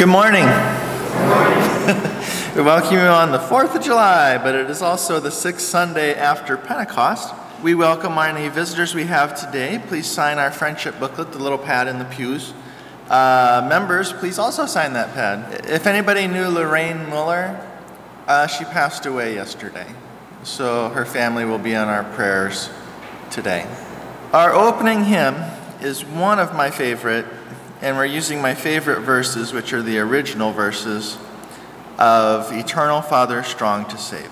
Good morning. we welcome you on the 4th of July, but it is also the sixth Sunday after Pentecost. We welcome any visitors we have today. Please sign our friendship booklet, the little pad in the pews. Uh, members, please also sign that pad. If anybody knew Lorraine Muller, uh, she passed away yesterday. So her family will be on our prayers today. Our opening hymn is one of my favorite, and we're using my favorite verses, which are the original verses of Eternal Father Strong to Save.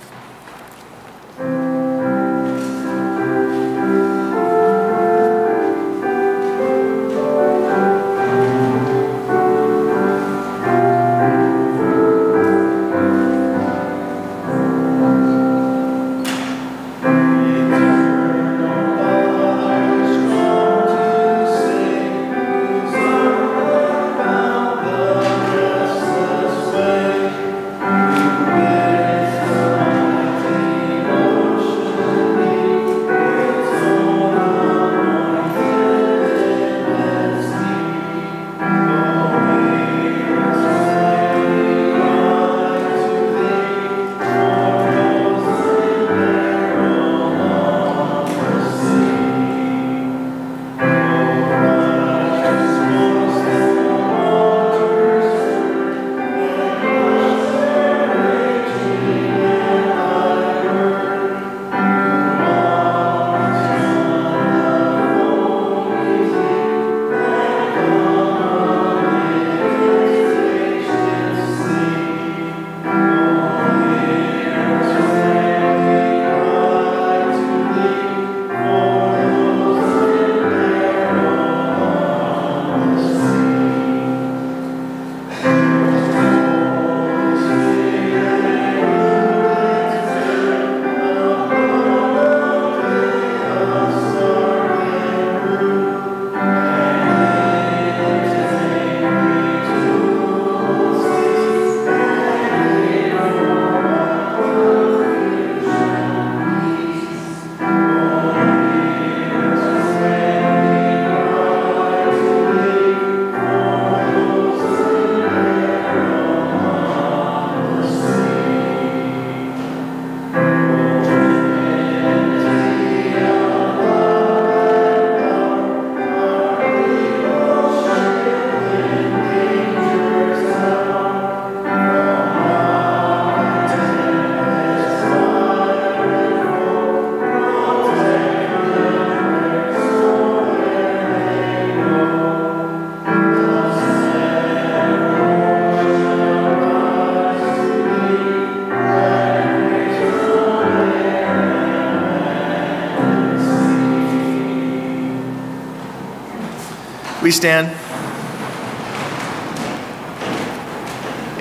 We stand.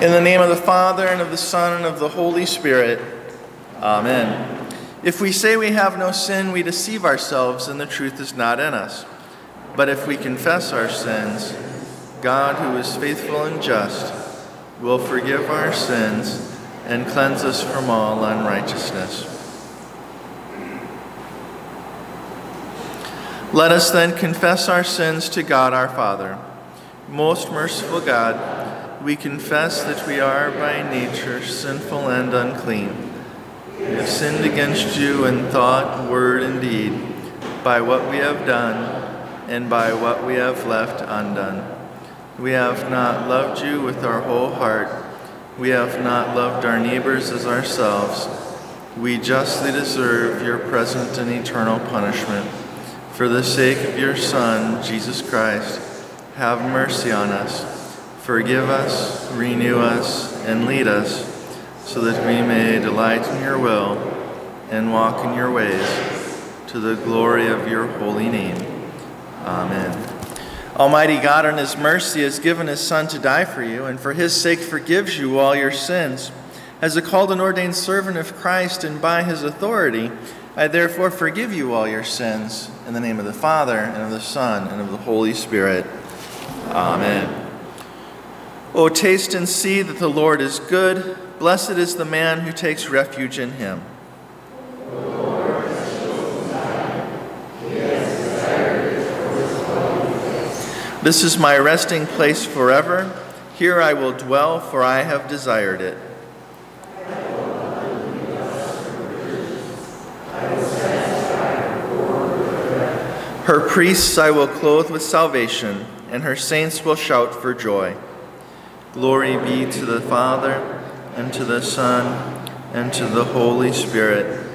In the name of the Father, and of the Son, and of the Holy Spirit. Amen. If we say we have no sin, we deceive ourselves, and the truth is not in us. But if we confess our sins, God, who is faithful and just, will forgive our sins and cleanse us from all unrighteousness. Let us then confess our sins to God our Father. Most merciful God, we confess that we are by nature sinful and unclean. We have sinned against you in thought, word, and deed, by what we have done and by what we have left undone. We have not loved you with our whole heart. We have not loved our neighbors as ourselves. We justly deserve your present and eternal punishment. For the sake of your Son, Jesus Christ, have mercy on us. Forgive us, renew us, and lead us, so that we may delight in your will and walk in your ways, to the glory of your holy name. Amen. Almighty God, in his mercy, has given his Son to die for you, and for his sake forgives you all your sins. As a called and ordained servant of Christ, and by his authority, I therefore forgive you all your sins in the name of the Father, and of the Son, and of the Holy Spirit. Amen. O taste and see that the Lord is good. Blessed is the man who takes refuge in him. This is my resting place forever. Here I will dwell, for I have desired it. Her priests I will clothe with salvation, and her saints will shout for joy. Glory be to the Father, and to the Son, and to the Holy Spirit,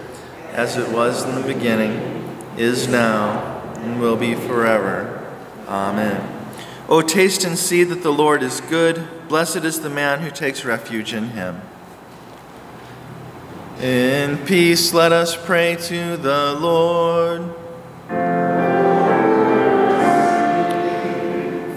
as it was in the beginning, is now, and will be forever. Amen. O taste and see that the Lord is good. Blessed is the man who takes refuge in him. In peace, let us pray to the Lord.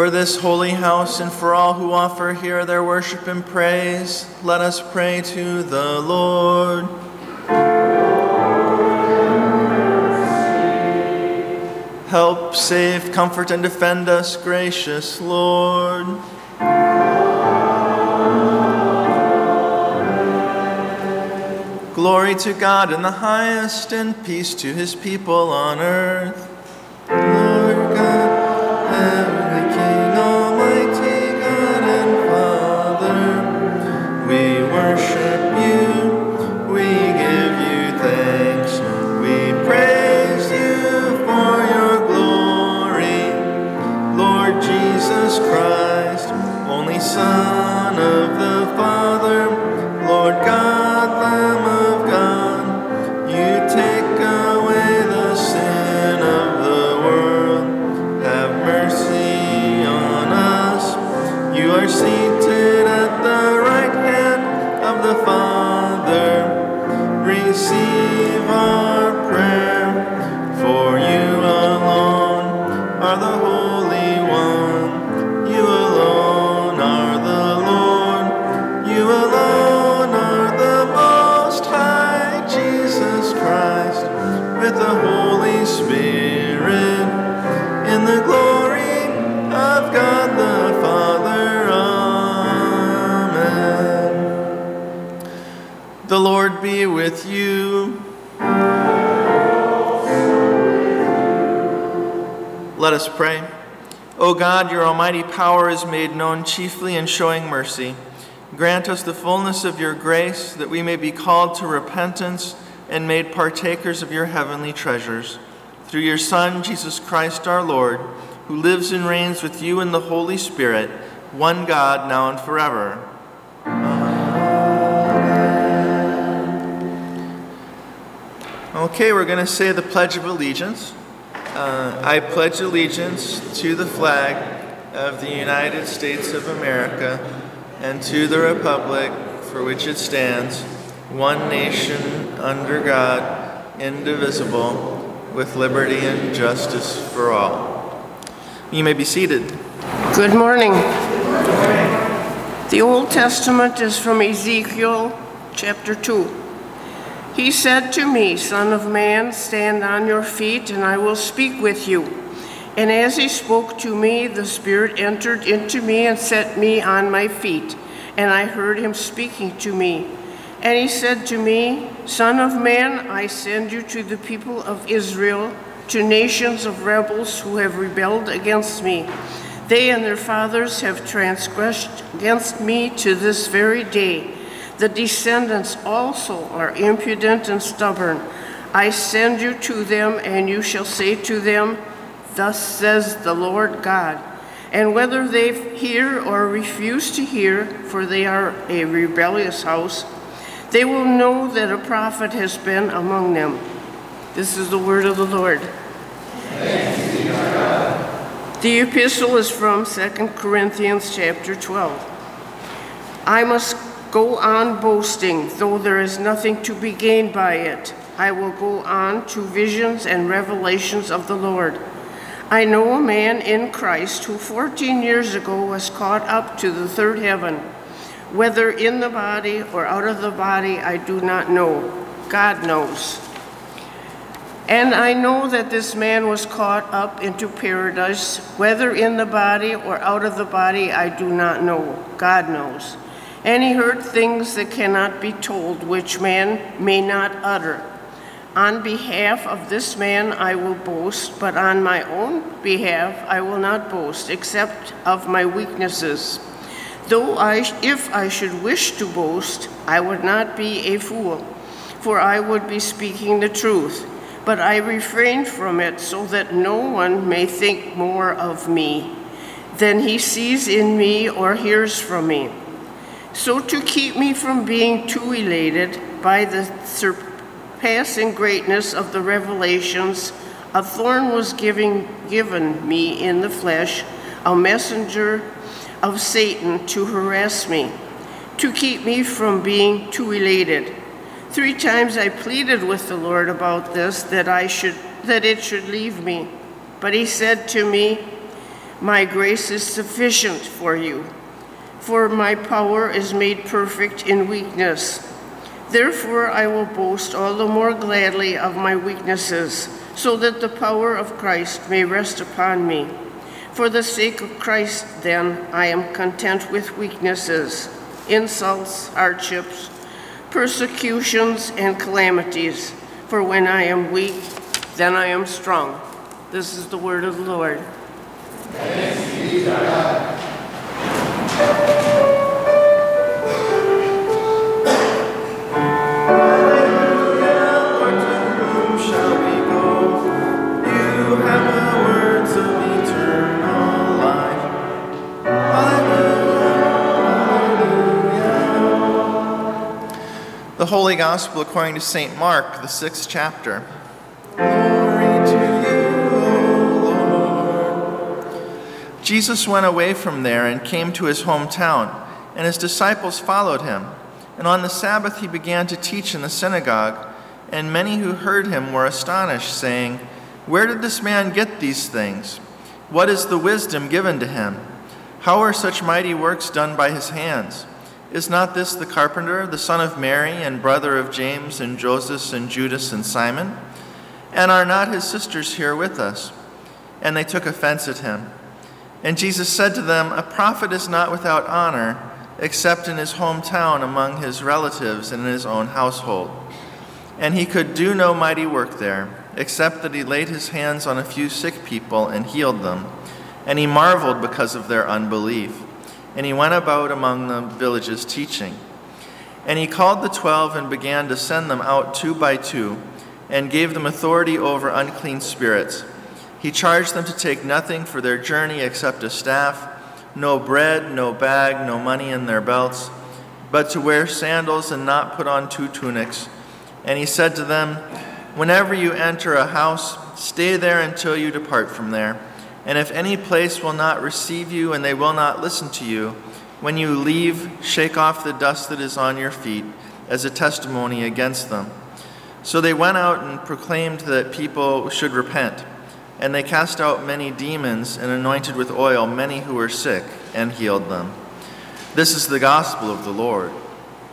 For this holy house and for all who offer here their worship and praise, let us pray to the Lord. Help, save, comfort, and defend us, gracious Lord. Glory to God in the highest, and peace to his people on earth. God, your almighty power is made known chiefly in showing mercy. Grant us the fullness of your grace, that we may be called to repentance and made partakers of your heavenly treasures. Through your Son, Jesus Christ our Lord, who lives and reigns with you in the Holy Spirit, one God, now and forever. Okay, we're going to say the Pledge of Allegiance. Uh, I pledge allegiance to the flag of the United States of America and to the republic for which it stands, one nation under God, indivisible, with liberty and justice for all. You may be seated. Good morning. The Old Testament is from Ezekiel chapter 2. He said to me, Son of man, stand on your feet, and I will speak with you. And as he spoke to me, the Spirit entered into me and set me on my feet. And I heard him speaking to me. And he said to me, Son of man, I send you to the people of Israel, to nations of rebels who have rebelled against me. They and their fathers have transgressed against me to this very day. The descendants also are impudent and stubborn. I send you to them, and you shall say to them, Thus says the Lord God. And whether they hear or refuse to hear, for they are a rebellious house, they will know that a prophet has been among them. This is the word of the Lord. The epistle is from 2 Corinthians chapter 12. I must go on boasting, though there is nothing to be gained by it. I will go on to visions and revelations of the Lord. I know a man in Christ who 14 years ago was caught up to the third heaven. Whether in the body or out of the body, I do not know. God knows. And I know that this man was caught up into paradise, whether in the body or out of the body, I do not know. God knows. And he heard things that cannot be told, which man may not utter. On behalf of this man I will boast, but on my own behalf I will not boast, except of my weaknesses. Though I, if I should wish to boast, I would not be a fool, for I would be speaking the truth. But I refrain from it so that no one may think more of me than he sees in me or hears from me. So to keep me from being too elated by the surpassing greatness of the revelations, a thorn was giving, given me in the flesh, a messenger of Satan to harass me, to keep me from being too elated. Three times I pleaded with the Lord about this, that I should that it should leave me. But he said to me, My grace is sufficient for you, for my power is made perfect in weakness. Therefore, I will boast all the more gladly of my weaknesses, so that the power of Christ may rest upon me. For the sake of Christ, then, I am content with weaknesses, insults, hardships, persecutions, and calamities. For when I am weak, then I am strong. This is the word of the Lord. The Holy Gospel according to St. Mark, the sixth chapter. Jesus went away from there and came to his hometown, and his disciples followed him. And on the Sabbath he began to teach in the synagogue, and many who heard him were astonished, saying, Where did this man get these things? What is the wisdom given to him? How are such mighty works done by his hands? Is not this the carpenter, the son of Mary, and brother of James, and Joseph, and Judas, and Simon? And are not his sisters here with us? And they took offense at him. And Jesus said to them, A prophet is not without honor, except in his hometown among his relatives and in his own household. And he could do no mighty work there, except that he laid his hands on a few sick people and healed them. And he marveled because of their unbelief. And he went about among the villages teaching. And he called the twelve and began to send them out two by two, and gave them authority over unclean spirits. He charged them to take nothing for their journey except a staff, no bread, no bag, no money in their belts, but to wear sandals and not put on two tunics. And he said to them, Whenever you enter a house, stay there until you depart from there. And if any place will not receive you and they will not listen to you, when you leave, shake off the dust that is on your feet as a testimony against them. So they went out and proclaimed that people should repent. And they cast out many demons and anointed with oil many who were sick and healed them. This is the gospel of the Lord.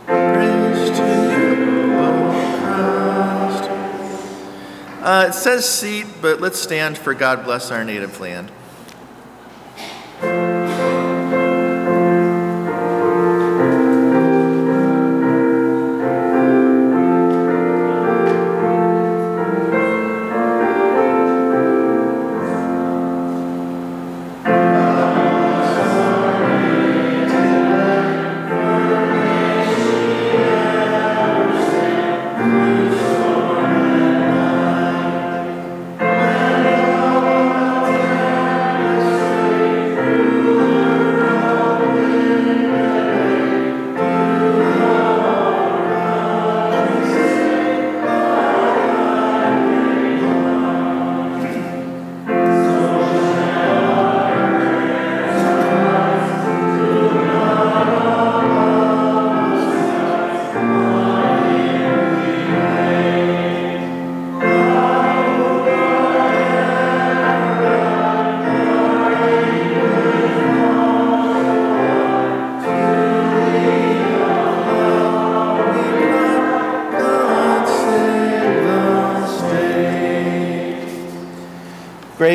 Praise to you, O Christ. Uh, it says seat, but let's stand for God bless our native land.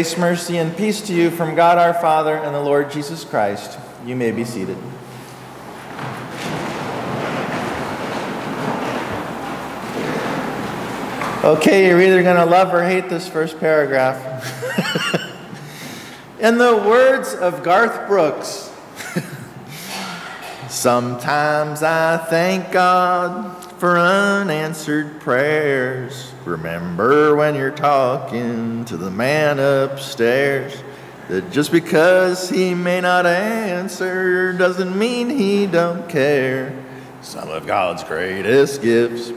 Grace, mercy, and peace to you from God our Father and the Lord Jesus Christ. You may be seated. Okay, you're either going to love or hate this first paragraph. In the words of Garth Brooks, sometimes I thank God for unanswered prayers. Remember when you're talking to the man upstairs that just because he may not answer doesn't mean he don't care. Some of God's greatest gifts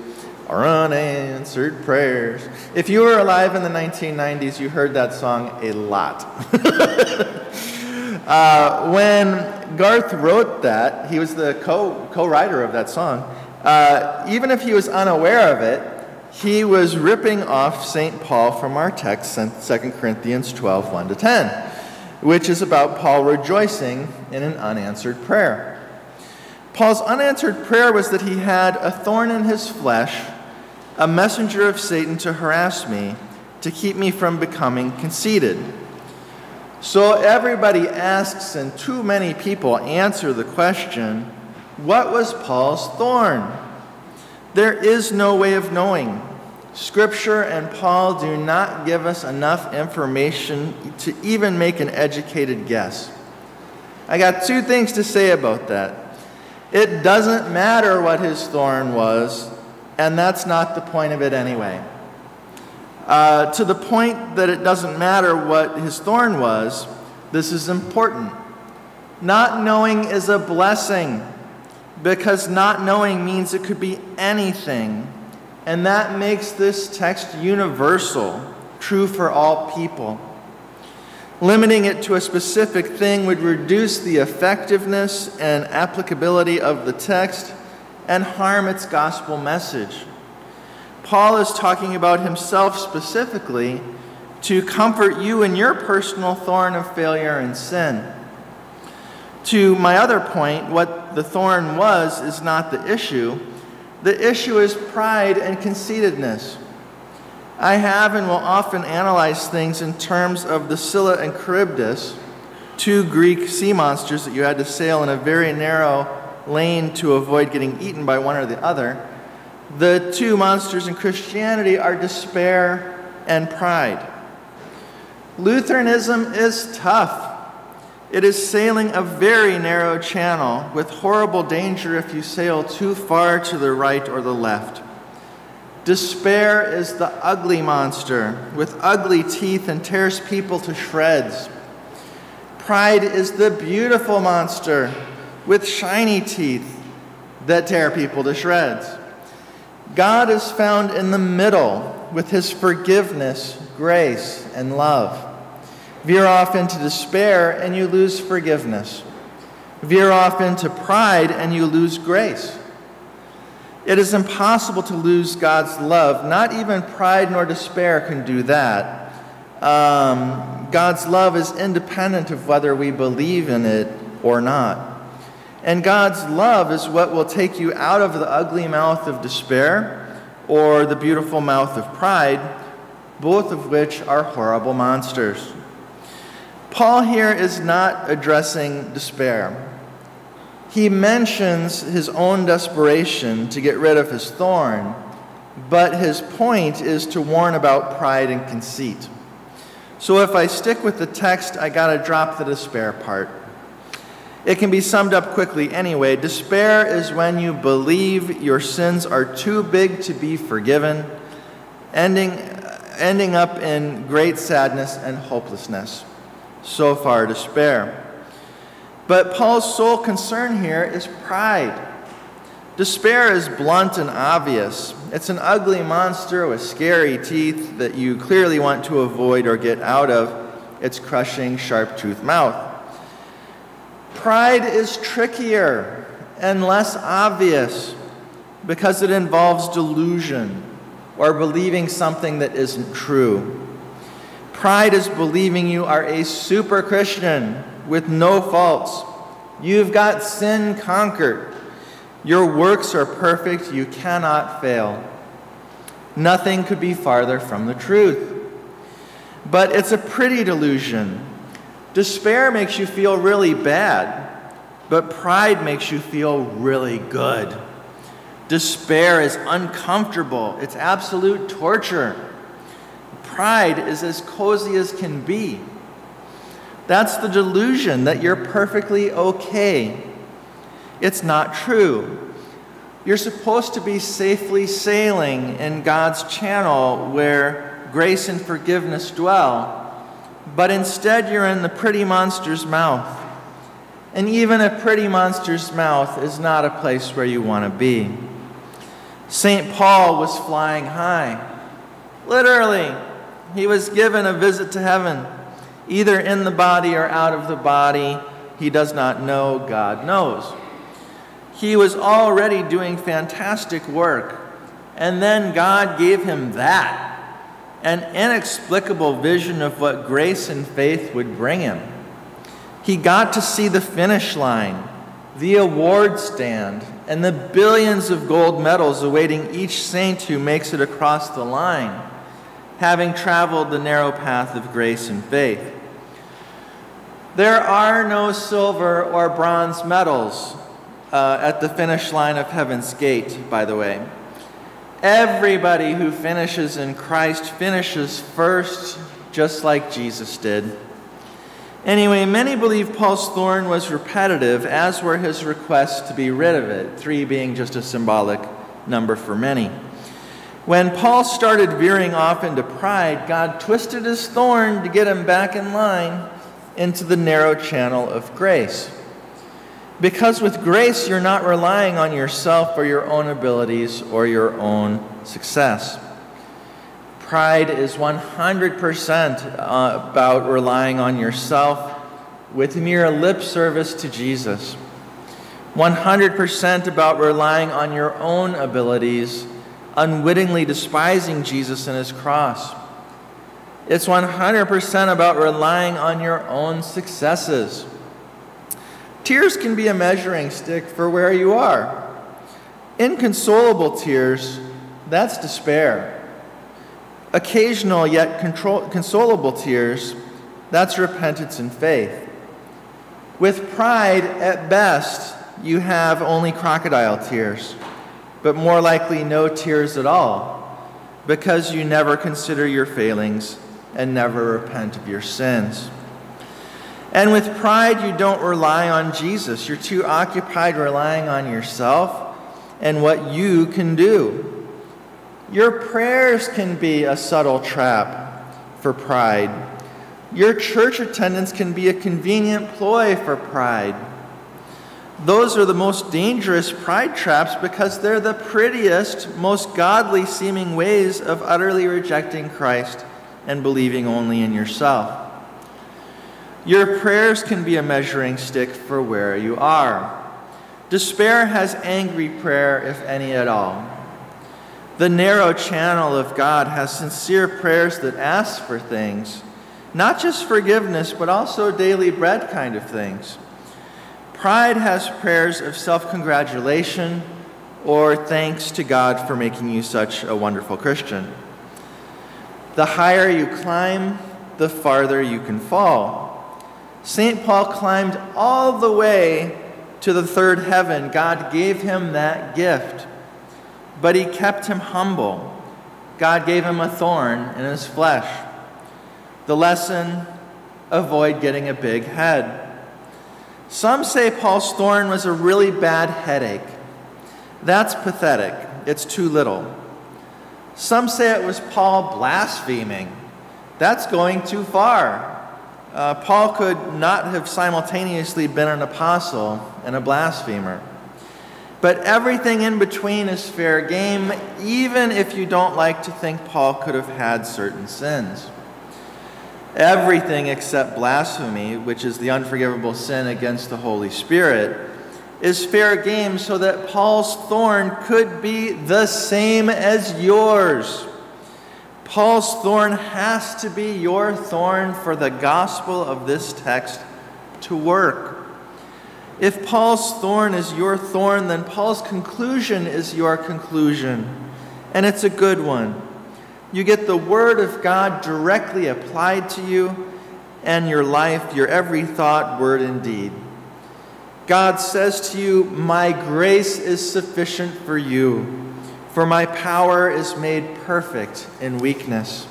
are unanswered prayers. If you were alive in the 1990s, you heard that song a lot. uh, when Garth wrote that, he was the co co writer of that song. Uh, even if he was unaware of it, he was ripping off St. Paul from our text, 2 Corinthians 12 1 to 10, which is about Paul rejoicing in an unanswered prayer. Paul's unanswered prayer was that he had a thorn in his flesh a messenger of Satan to harass me, to keep me from becoming conceited. So everybody asks, and too many people answer the question what was Paul's thorn? There is no way of knowing. Scripture and Paul do not give us enough information to even make an educated guess. I got two things to say about that. It doesn't matter what his thorn was, and that's not the point of it anyway. Uh, to the point that it doesn't matter what his thorn was, this is important. Not knowing is a blessing because not knowing means it could be anything. And that makes this text universal, true for all people. Limiting it to a specific thing would reduce the effectiveness and applicability of the text and harm its gospel message. Paul is talking about himself specifically to comfort you in your personal thorn of failure and sin. To my other point, what the thorn was is not the issue. The issue is pride and conceitedness. I have and will often analyze things in terms of the Scylla and Charybdis, two Greek sea monsters that you had to sail in a very narrow lane to avoid getting eaten by one or the other. The two monsters in Christianity are despair and pride. Lutheranism is tough. It is sailing a very narrow channel with horrible danger if you sail too far to the right or the left. Despair is the ugly monster with ugly teeth and tears people to shreds. Pride is the beautiful monster with shiny teeth that tear people to shreds. God is found in the middle with his forgiveness, grace, and love. Veer off into despair and you lose forgiveness. Veer off into pride and you lose grace. It is impossible to lose God's love. Not even pride nor despair can do that. Um, God's love is independent of whether we believe in it or not. And God's love is what will take you out of the ugly mouth of despair or the beautiful mouth of pride, both of which are horrible monsters. Paul here is not addressing despair. He mentions his own desperation to get rid of his thorn, but his point is to warn about pride and conceit. So if I stick with the text, I got to drop the despair part. It can be summed up quickly anyway. Despair is when you believe your sins are too big to be forgiven, ending, ending up in great sadness and hopelessness. So far, despair. But Paul's sole concern here is pride. Despair is blunt and obvious. It's an ugly monster with scary teeth that you clearly want to avoid or get out of its crushing, sharp toothed mouth. Pride is trickier and less obvious because it involves delusion or believing something that isn't true. Pride is believing you are a super Christian with no faults. You've got sin conquered. Your works are perfect. You cannot fail. Nothing could be farther from the truth. but it's a pretty delusion. Despair makes you feel really bad, but pride makes you feel really good. Despair is uncomfortable, it's absolute torture. Pride is as cozy as can be. That's the delusion that you're perfectly okay. It's not true. You're supposed to be safely sailing in God's channel where grace and forgiveness dwell, but instead you're in the pretty monster's mouth. And even a pretty monster's mouth is not a place where you want to be. St. Paul was flying high. Literally, he was given a visit to heaven, either in the body or out of the body. He does not know, God knows. He was already doing fantastic work, and then God gave him that an inexplicable vision of what grace and faith would bring him. He got to see the finish line, the award stand, and the billions of gold medals awaiting each saint who makes it across the line, having traveled the narrow path of grace and faith. There are no silver or bronze medals uh, at the finish line of Heaven's Gate, by the way. Everybody who finishes in Christ finishes first, just like Jesus did. Anyway, many believe Paul's thorn was repetitive, as were his requests to be rid of it, three being just a symbolic number for many. When Paul started veering off into pride, God twisted his thorn to get him back in line into the narrow channel of grace. Because with grace, you're not relying on yourself or your own abilities or your own success. Pride is 100% uh, about relying on yourself with mere lip service to Jesus. 100% about relying on your own abilities, unwittingly despising Jesus and his cross. It's 100% about relying on your own successes Tears can be a measuring stick for where you are. Inconsolable tears, that's despair. Occasional yet control, consolable tears, that's repentance and faith. With pride, at best, you have only crocodile tears, but more likely no tears at all, because you never consider your failings and never repent of your sins. And with pride, you don't rely on Jesus. You're too occupied relying on yourself and what you can do. Your prayers can be a subtle trap for pride. Your church attendance can be a convenient ploy for pride. Those are the most dangerous pride traps because they're the prettiest, most godly seeming ways of utterly rejecting Christ and believing only in yourself. Your prayers can be a measuring stick for where you are. Despair has angry prayer, if any at all. The narrow channel of God has sincere prayers that ask for things, not just forgiveness, but also daily bread kind of things. Pride has prayers of self congratulation or thanks to God for making you such a wonderful Christian. The higher you climb, the farther you can fall. St. Paul climbed all the way to the third heaven. God gave him that gift, but he kept him humble. God gave him a thorn in his flesh. The lesson avoid getting a big head. Some say Paul's thorn was a really bad headache. That's pathetic. It's too little. Some say it was Paul blaspheming. That's going too far uh, Paul could not have simultaneously been an apostle and a blasphemer. But everything in between is fair game, even if you don't like to think Paul could have had certain sins. Everything except blasphemy, which is the unforgivable sin against the Holy Spirit, is fair game so that Paul's thorn could be the same as yours. Paul's thorn has to be your thorn for the gospel of this text to work. If Paul's thorn is your thorn, then Paul's conclusion is your conclusion, and it's a good one. You get the Word of God directly applied to you and your life, your every thought, word, and deed. God says to you, My grace is sufficient for you, for my power is made perfect in weakness.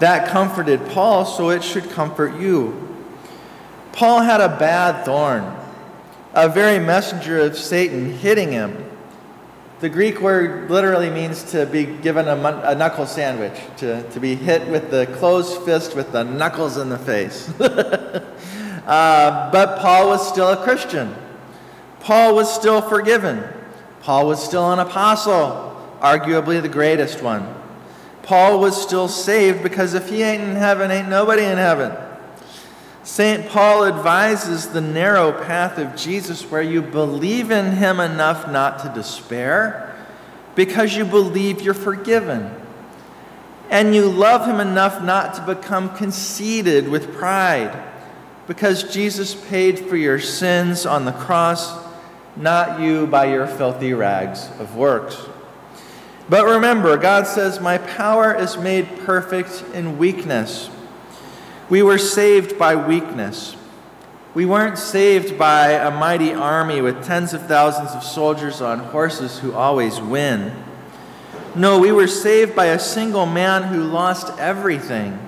That comforted Paul, so it should comfort you. Paul had a bad thorn, a very messenger of Satan hitting him. The Greek word literally means to be given a, a, knuckle sandwich, to, to be hit with the closed fist with the knuckles in the face. uh, but Paul was still a Christian. Paul was still forgiven. Paul was still an apostle, arguably the greatest one. Paul was still saved because if he ain't in heaven, ain't nobody in heaven. St. Paul advises the narrow path of Jesus where you believe in him enough not to despair because you believe you're forgiven. And you love him enough not to become conceited with pride because Jesus paid for your sins on the cross, not you by your filthy rags of works. But remember, God says, My power is made perfect in weakness. We were saved by weakness. We weren't saved by a mighty army with tens of thousands of soldiers on horses who always win. No, we were saved by a single man who lost everything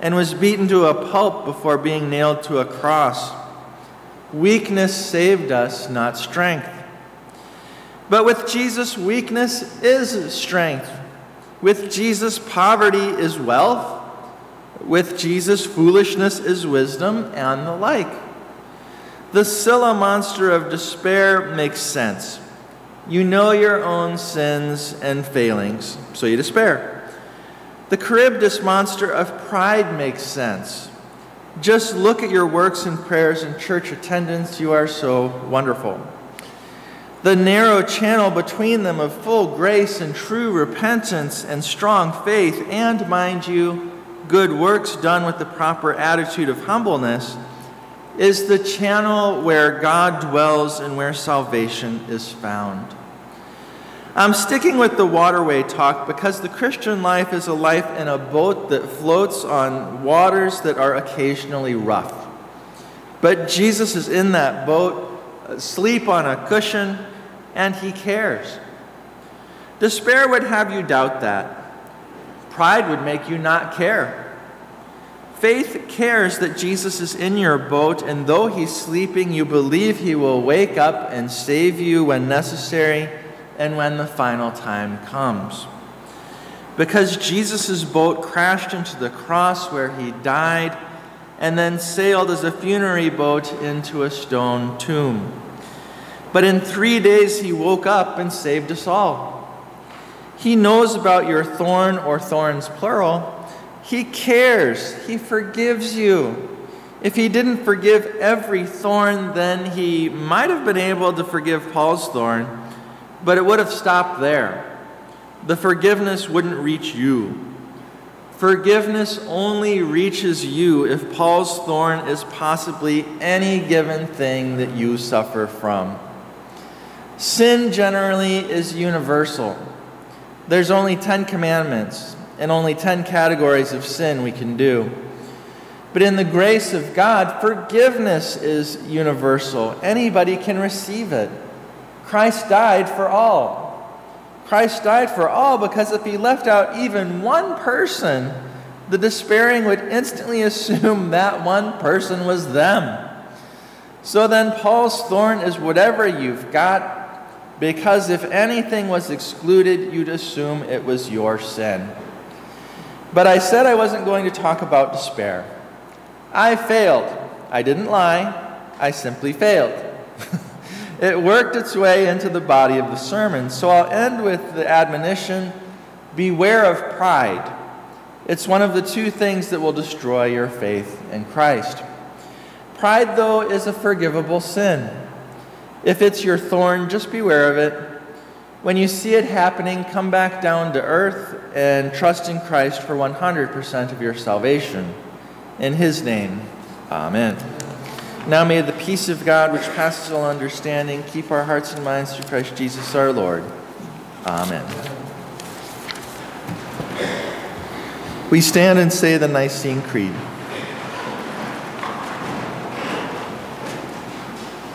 and was beaten to a pulp before being nailed to a cross. Weakness saved us, not strength. But with Jesus, weakness is strength. With Jesus, poverty is wealth. With Jesus, foolishness is wisdom, and the like. The Scylla monster of despair makes sense. You know your own sins and failings, so you despair. The Charybdis monster of pride makes sense. Just look at your works and prayers and church attendance. You are so wonderful. The narrow channel between them of full grace and true repentance and strong faith, and, mind you, good works done with the proper attitude of humbleness is the channel where God dwells and where salvation is found. I'm sticking with the waterway talk because the Christian life is a life in a boat that floats on waters that are occasionally rough. But Jesus is in that boat, asleep on a cushion, and he cares. Despair would have you doubt that. Pride would make you not care. Faith cares that Jesus is in your boat, and though he's sleeping, you believe he will wake up and save you when necessary and when the final time comes. Because Jesus' boat crashed into the cross where he died and then sailed as a funerary boat into a stone tomb. But in three days he woke up and saved us all. He knows about your thorn or thorns, plural. He cares. He forgives you. If he didn't forgive every thorn, then he might have been able to forgive Paul's thorn, but it would have stopped there. The forgiveness wouldn't reach you. Forgiveness only reaches you if Paul's thorn is possibly any given thing that you suffer from. Sin generally is universal. There's only 10 commandments and only 10 categories of sin we can do. But in the grace of God, forgiveness is universal. Anybody can receive it. Christ died for all. Christ died for all because if he left out even one person, the despairing would instantly assume that one person was them. So then, Paul's thorn is whatever you've got because if anything was excluded, you'd assume it was your sin. But I said I wasn't going to talk about despair. I failed. I didn't lie, I simply failed. it worked its way into the body of the sermon. So I'll end with the admonition beware of pride. It's one of the two things that will destroy your faith in Christ. Pride, though, is a forgivable sin. If it's your thorn, just beware of it. When you see it happening, come back down to earth and trust in Christ for 100% of your salvation. In His name, Amen. Now may the peace of God, which passes all understanding, keep our hearts and minds through Christ Jesus our Lord. Amen. We stand and say the Nicene Creed.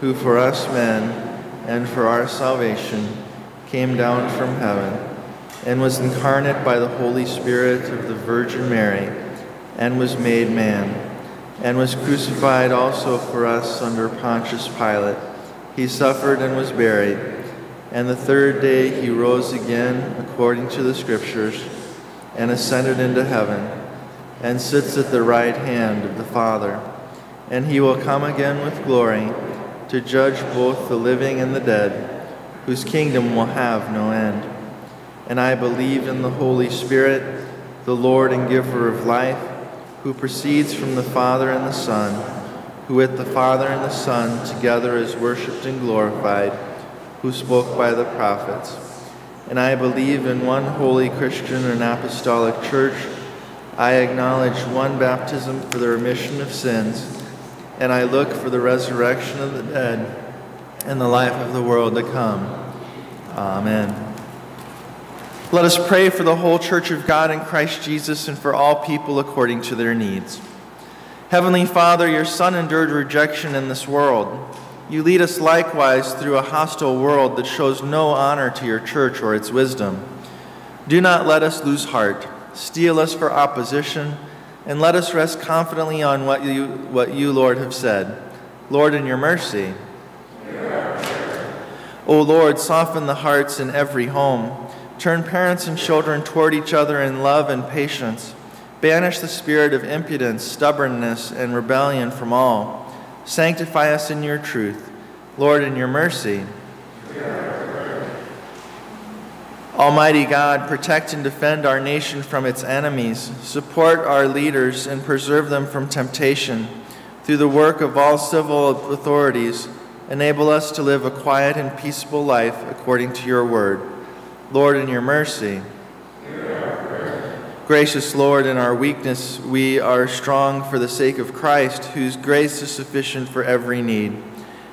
who for us men and for our salvation came down from heaven and was incarnate by the Holy Spirit of the Virgin Mary and was made man and was crucified also for us under Pontius Pilate. He suffered and was buried, and the third day he rose again according to the Scriptures and ascended into heaven and sits at the right hand of the Father. And he will come again with glory to judge both the living and the dead, whose kingdom will have no end. And I believe in the Holy Spirit, the Lord and giver of life, who proceeds from the Father and the Son, who with the Father and the Son together is worshipped and glorified, who spoke by the prophets. And I believe in one holy Christian and apostolic church. I acknowledge one baptism for the remission of sins and I look for the resurrection of the dead and the life of the world to come. Amen. Let us pray for the whole church of God in Christ Jesus and for all people according to their needs. Heavenly Father, your Son endured rejection in this world. You lead us likewise through a hostile world that shows no honor to your church or its wisdom. Do not let us lose heart. Steel us for opposition and let us rest confidently on what you, what you, Lord, have said. Lord, in your mercy. O Lord, soften the hearts in every home. Turn parents and children toward each other in love and patience. Banish the spirit of impudence, stubbornness, and rebellion from all. Sanctify us in your truth. Lord, in your mercy. Almighty God, protect and defend our nation from its enemies. Support our leaders and preserve them from temptation. Through the work of all civil authorities, enable us to live a quiet and peaceable life according to your word. Lord, in your mercy. Gracious Lord, in our weakness, we are strong for the sake of Christ, whose grace is sufficient for every need.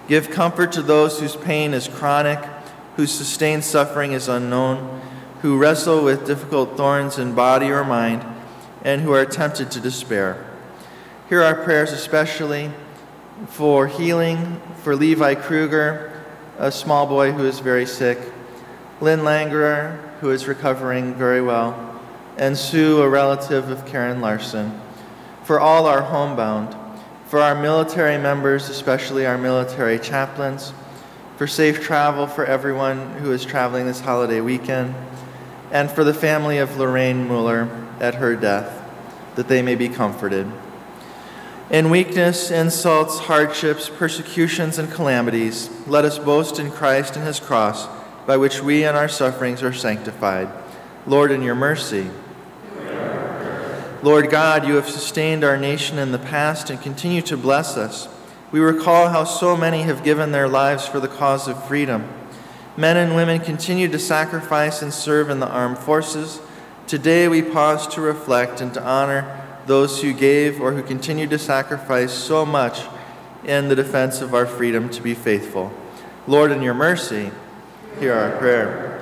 Give comfort to those whose pain is chronic whose sustained suffering is unknown, who wrestle with difficult thorns in body or mind, and who are tempted to despair. Hear our prayers especially for healing for Levi Kruger, a small boy who is very sick, Lynn Langerer, who is recovering very well, and Sue, a relative of Karen Larson, for all our homebound, for our military members, especially our military chaplains, for safe travel for everyone who is traveling this holiday weekend, and for the family of Lorraine Mueller at her death, that they may be comforted. In weakness, insults, hardships, persecutions, and calamities, let us boast in Christ and his cross, by which we in our sufferings are sanctified. Lord, in your mercy. Lord God, you have sustained our nation in the past and continue to bless us. We recall how so many have given their lives for the cause of freedom. Men and women continue to sacrifice and serve in the armed forces. Today we pause to reflect and to honor those who gave or who continue to sacrifice so much in the defense of our freedom to be faithful. Lord, in your mercy, hear our prayer.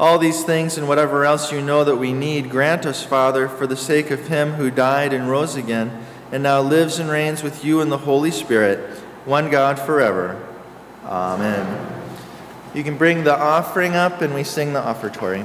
All these things and whatever else you know that we need, grant us, Father, for the sake of him who died and rose again and now lives and reigns with you in the Holy Spirit, one God forever. Amen. You can bring the offering up and we sing the offertory.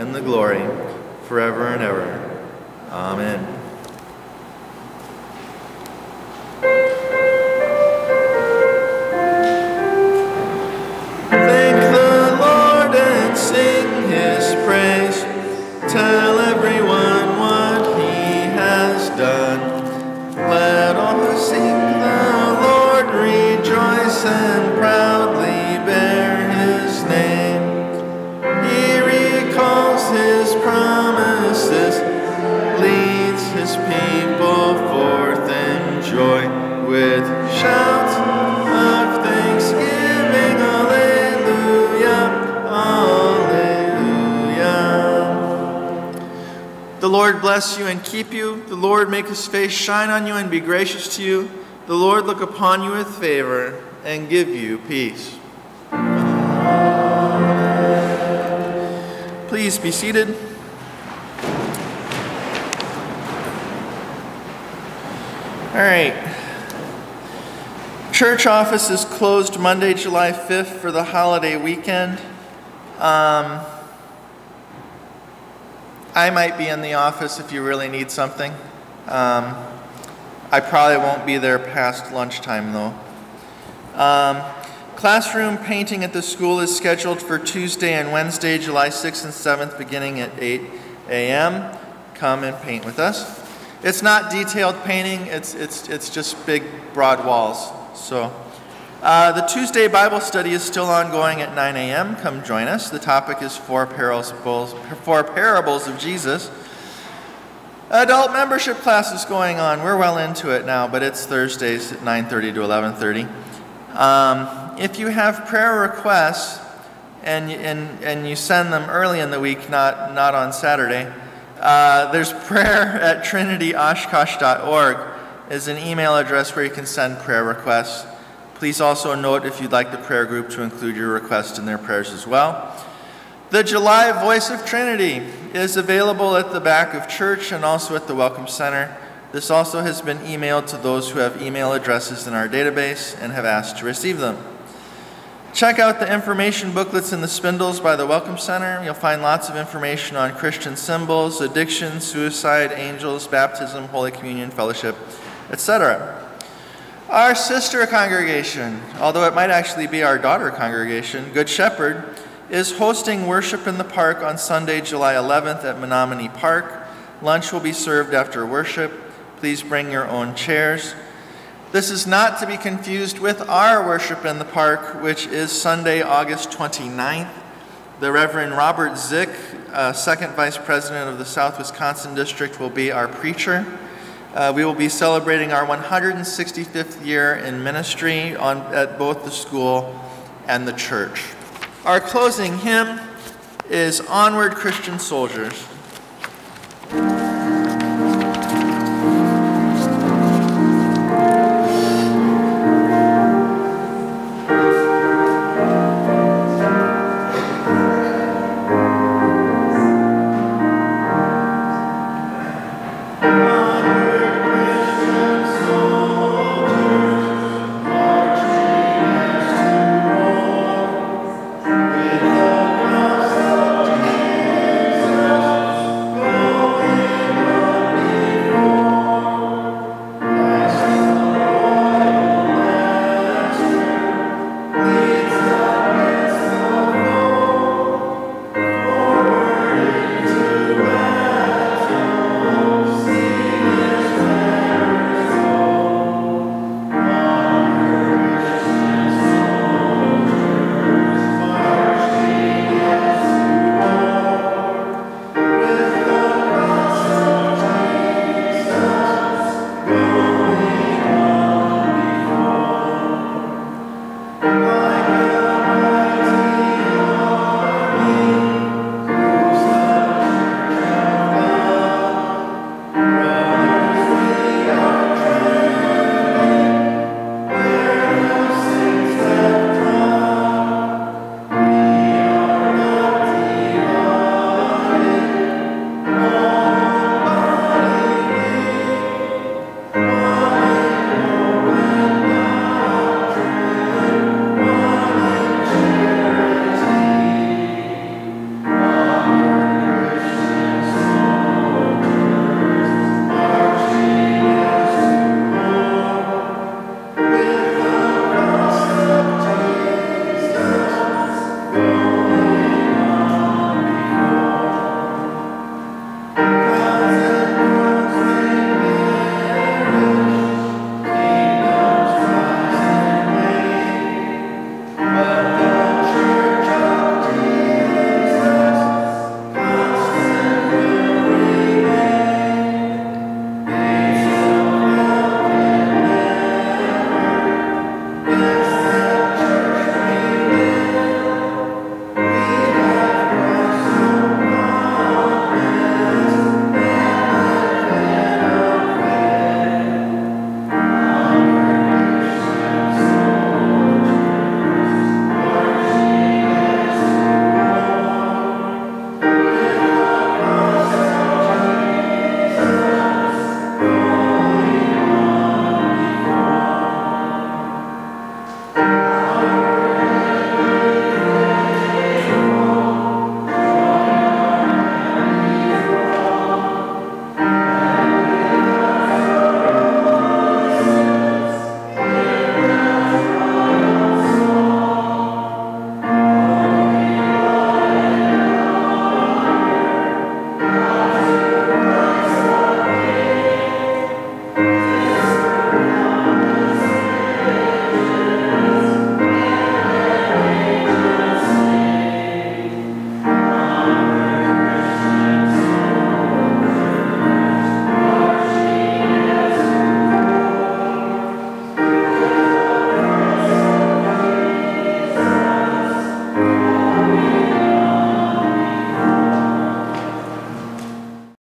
and the glory, forever and ever. Amen. Thank the Lord and sing bless you and keep you. The Lord make his face shine on you and be gracious to you. The Lord look upon you with favor and give you peace. Please be seated. All right. Church office is closed Monday, July 5th for the holiday weekend. Um, I might be in the office if you really need something. Um, I probably won't be there past lunchtime though. Um, classroom painting at the school is scheduled for Tuesday and Wednesday, July 6th and 7th, beginning at 8 a.m. Come and paint with us. It's not detailed painting, it's, it's, it's just big, broad walls. So, uh, the Tuesday Bible study is still ongoing at 9 a.m. Come join us. The topic is Four Parables, four parables of Jesus. Adult membership class is going on. We're well into it now, but it's Thursdays at 9:30 to 11:30. Um, if you have prayer requests and, and, and you send them early in the week, not, not on Saturday, uh, there's prayer at trinityoshkosh.org is an email address where you can send prayer requests. Please also note if you'd like the prayer group to include your request in their prayers as well. The July Voice of Trinity is available at the back of church and also at the Welcome Center. This also has been emailed to those who have email addresses in our database and have asked to receive them. Check out the information booklets in the spindles by the Welcome Center. You'll find lots of information on Christian symbols, addiction, suicide, angels, baptism, Holy Communion, fellowship, etc. Our sister congregation, although it might actually be our daughter congregation, Good Shepherd, is hosting worship in the park on Sunday, July 11th at Menominee Park. Lunch will be served after worship. Please bring your own chairs. This is not to be confused with our worship in the park, which is Sunday, August 29th. The Reverend Robert Zick, uh, second vice president of the South Wisconsin District, will be our preacher. Uh, we will be celebrating our 165th year in ministry on, at both the school and the church. Our closing hymn is Onward Christian Soldiers.